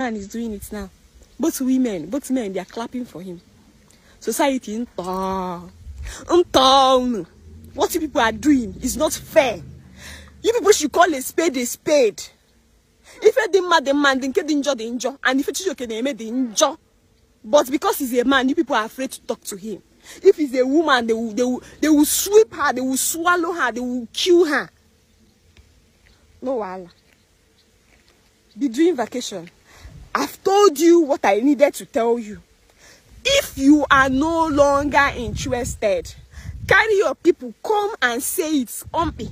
man is doing it now. Both women, both men, they are clapping for him. Society, nta. Nta. what you people are doing is not fair. You people should call a spade a spade. If you demand the man, then get the injure the injure. And if you can name the injure. But because he's a man, you people are afraid to talk to him. If he's a woman, they will, they will, they will sweep her, they will swallow her, they will kill her. No wala. Be doing vacation. I've told you what I needed to tell you. If you are no longer interested, carry your people, come and say it's umpy.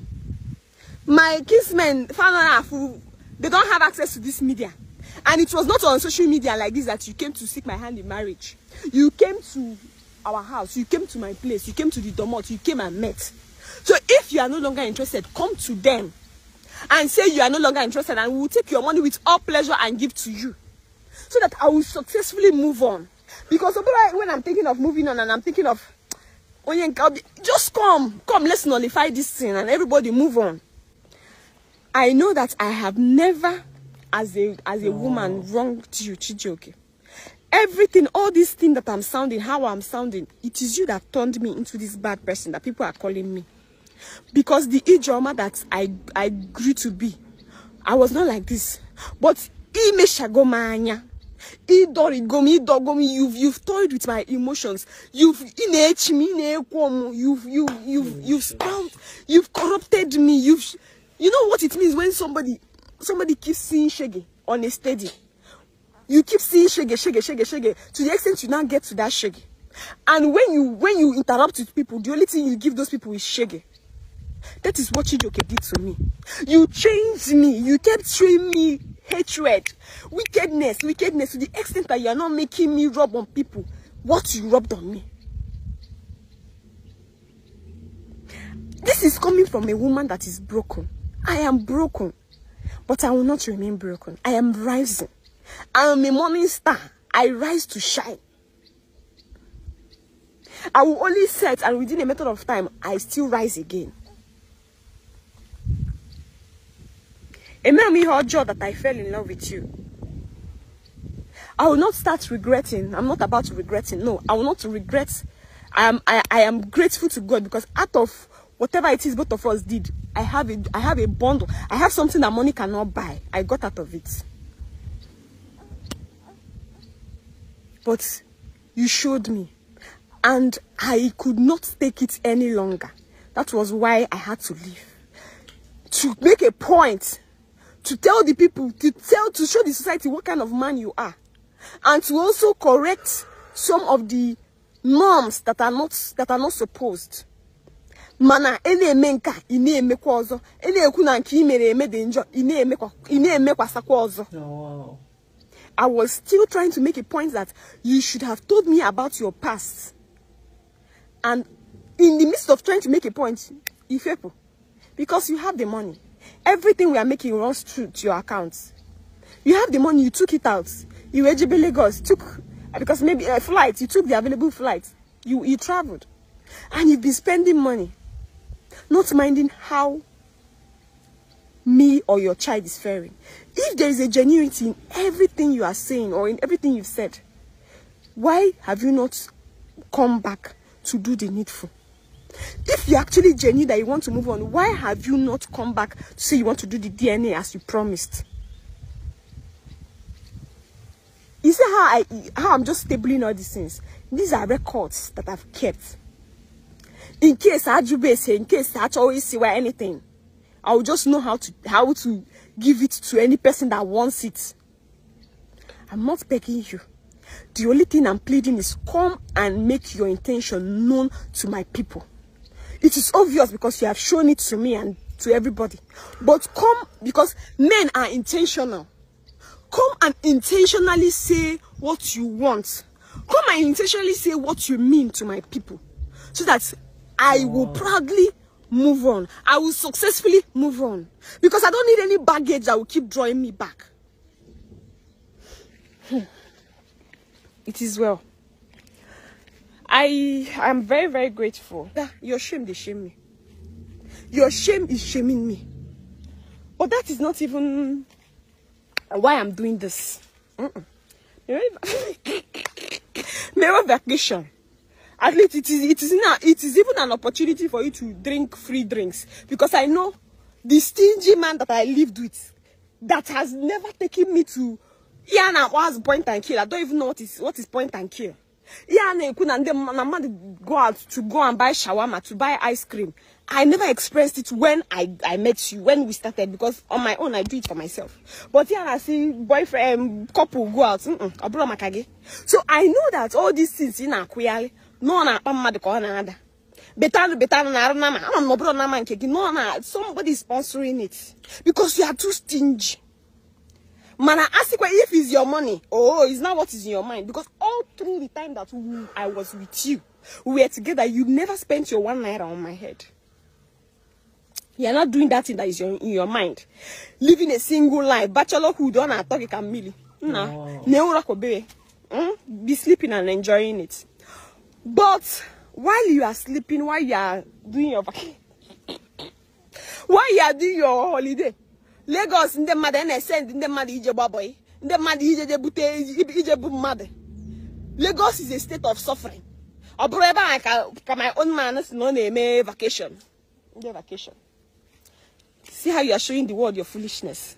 My kinsmen, they don't have access to this media. And it was not on social media like this that you came to seek my hand in marriage. You came to our house, you came to my place, you came to the domot, you came and met. So if you are no longer interested, come to them and say you are no longer interested and we will take your money with all pleasure and give to you. So that I will successfully move on. Because when I'm thinking of moving on and I'm thinking of just come, come, let's nullify this thing and everybody move on. I know that I have never as a as a oh. woman wronged you, Chijioke. Everything, all these things that I'm sounding, how I'm sounding, it is you that turned me into this bad person that people are calling me. Because the Ijeoma that I I grew to be, I was not like this. But Imeshagomanya. You've you've toyed with my emotions. You've me, you've you you've you've stomped, you've corrupted me. You've you know what it means when somebody somebody keeps seeing Shege on a steady. You keep seeing Shege, Shege, Shege, Shege, to the extent you now get to that Shege. And when you when you interrupt with people, the only thing you give those people is Shege. That is what Chijoke did to me. You changed me. You kept showing me hatred, wickedness, wickedness to the extent that you are not making me rub on people what you rubbed on me. This is coming from a woman that is broken. I am broken. But I will not remain broken. I am rising. I am a morning star. I rise to shine. I will only set and within a matter of time, I still rise again. Me job that I fell in love with you. I will not start regretting. I'm not about to regretting. No, I will not regret. I am I, I am grateful to God because out of whatever it is both of us did, I have a I have a bundle. I have something that money cannot buy. I got out of it. But you showed me. And I could not take it any longer. That was why I had to leave. To make a point. To tell the people, to tell, to show the society what kind of man you are. And to also correct some of the norms that are not, that are not supposed. mana ị na-eme nka ị na-emekwa ọzọ ị na-ekwu na nke ị mere eme dị njọ ị na-emekwasakwa ọzọ I was still trying to make a point that you should have told me about your past. And in the midst of trying to make a point, Ifepo, because you have the money, everything we are making runs through to your accounts. You have the money, you took it out. You were Lagos, took, because maybe uh, a flight, you took the available flight. You, you traveled. And you've been spending money not minding how me or your child is faring. If there is a genuinity in everything you are saying or in everything you've said, why have you not come back to do the needful? If you're actually genuine that you want to move on, why have you not come back to say you want to do the DNA as you promised? You see how I how I'm just stabling all these things? These are records that I've kept in case I do base in case I always see where anything, I will just know how to how to give it to any person that wants it. I'm not begging you. The only thing I'm pleading is come and make your intention known to my people. It is obvious because you have shown it to me and to everybody. But come because men are intentional. Come and intentionally say what you want. Come and intentionally say what you mean to my people. So that I will proudly move on. I will successfully move on. Because I don't need any baggage that will keep drawing me back. Hmm. It is well. I am very, very grateful. Your shame, they shame me. Your shame is shaming me. But that is not even why I'm doing this. Mewe vacation. At least it is it is not it is even an opportunity for you to drink free drinks because I know the stingy man that I lived with that has never taken me to yeah now what's point and kill. I don't even know what is what is point and kill. Yeah, na ekwu na na go out to go and buy shawarma, to buy ice cream. I never experienced it when I, I met you, when we started, because on my own I do it for myself. But here I see boyfriend, um, couple go out. Mm-mm. So I know that all these things in akwịalị no na mmadụ ka ọ na-ada. Betanụ betanụ na arụ nama. Ama m na bụrụ nke. No na somebody is sponsoring it. Because you are too stingy. Mana asikwa if it's your money, oh, it's not what is in your mind. Because all through the time that we, I was with you, we were together, you never spent your one naira on my head. You're not doing that thing that is your, in your mind. Living a single life, bachelorhood, on a talk kamili. Nah, neura kobe. Mm? Be sleeping and enjoying it. But while you are sleeping, while you are doing your vacation, while you are doing your holiday, Lagos ndị mmadụ a na-esend ndị mmadụ ije gbabọị ndị mmadụ ije je bute ije bụ mmadụ Lagos is a state of suffering. Ọ bụrụ ebe ahụ ka my own man si na ọ na-eme vacation. Ndị vacation. See how you are showing the world your foolishness.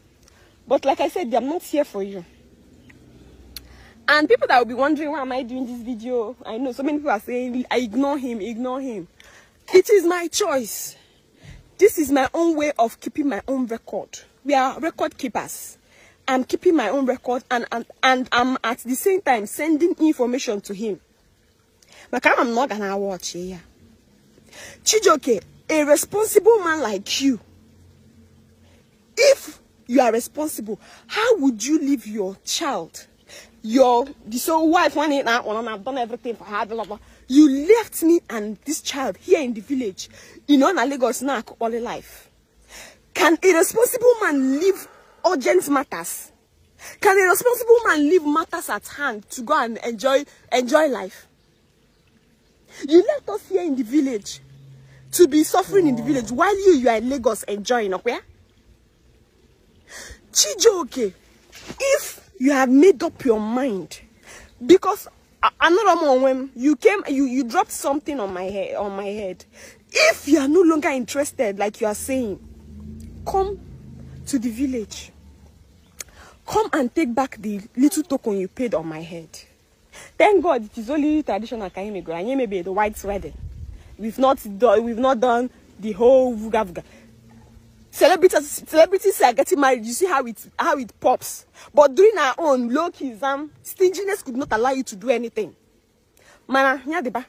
But like I said I'm not here for you. And people that will be wondering why am I doing this video? I know so many people are saying I ignore him ignore him. It is my choice. This is my own way of keeping my own record. We are record keepers. I'm keeping my own record and, and, and I'm at the same time sending information to him. But I'm not gonna watch here. Chijioke, a responsible man like you, if you are responsible, how would you leave your child, your the sole wife, one it now, one I've done everything for her, blah, blah. You left me and this child here in the village, you know, na Lagos now, all life. Can a responsible man leave urgent matters? Can a responsible man leave matters at hand to go and enjoy enjoy life? You left us here in the village to be suffering in the village while you you are in Lagos enjoying, okay? Chijoke, if you have made up your mind, because another when you came, you you dropped something on my head on my head. If you are no longer interested, like you are saying, come to the village. Come and take back the little token you paid on my head. Thank God it is only traditional Kahimego. And maybe the white wedding. We've not done we've not done the whole vuga vuga. Celebrities celebrities are getting married. You see how it how it pops. But doing our own low um, stinginess could not allow you to do anything. Mana, nyadiba.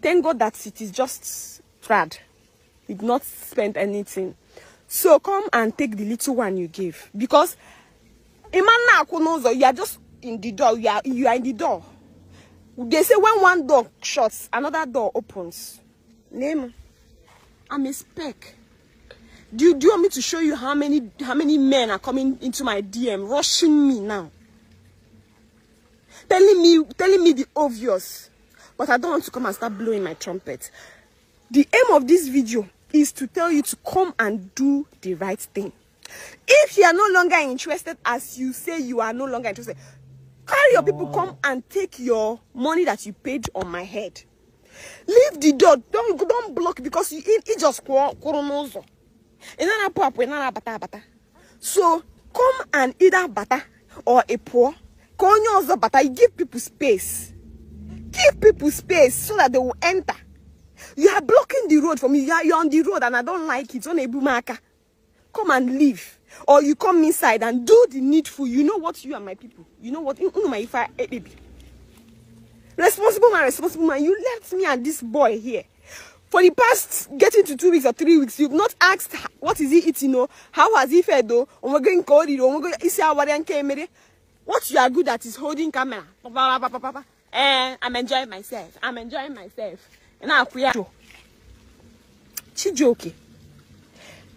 Thank God that it is just trad. Did not spend anything. So come and take the little one you gave. Because Imana Akunozo, you are just in the door. You are you are in the door. They say when one door shuts, another door opens. Name. I'm a speck. Do you, do you want me to show you how many how many men are coming into my DM, rushing me now? Telling me telling me the obvious. But I don't want to come and start blowing my trumpet. The aim of this video is to tell you to come and do the right thing. If you are no longer interested, as you say you are no longer interested, carry your people come and take your money that you paid on my head. Leave the door. Don't don't block because you it, it just kworonozo. Inana po apo inana bata bata. So come and either bata or a poor. Konyo ozo bata. You give people space. Give people space so that they will enter. You are blocking the road for me. You are, you're on the road and I don't like it. On a boomaka. Come and leave. Or you come inside and do the needful. You know what you and my people. You know what? Baby. Responsible man, responsible man. You left me and this boy here. For the past getting to two weeks or three weeks, you've not asked what is he eating, oh, how has he fed, though, and. What you are good at is holding camera. Pa. Eh, I'm enjoying myself. I'm enjoying myself. And now, Chijoke.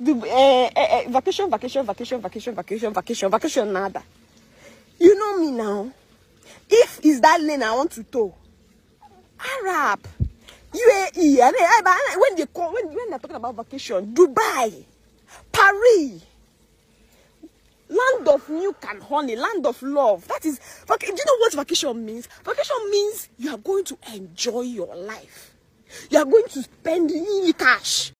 The, eh, eh, vacation, vacation, vacation, vacation, vacation, vacation, vacation, nada. You know me now. If it's that lane I want to tow, Arab, UAE, and I, when they call, when, when they're talking about vacation, Dubai, Paris, land of milk and honey, land of love. That is, do you know what vacation means? Vacation means you are going to enjoy your life. You are going to spend cash.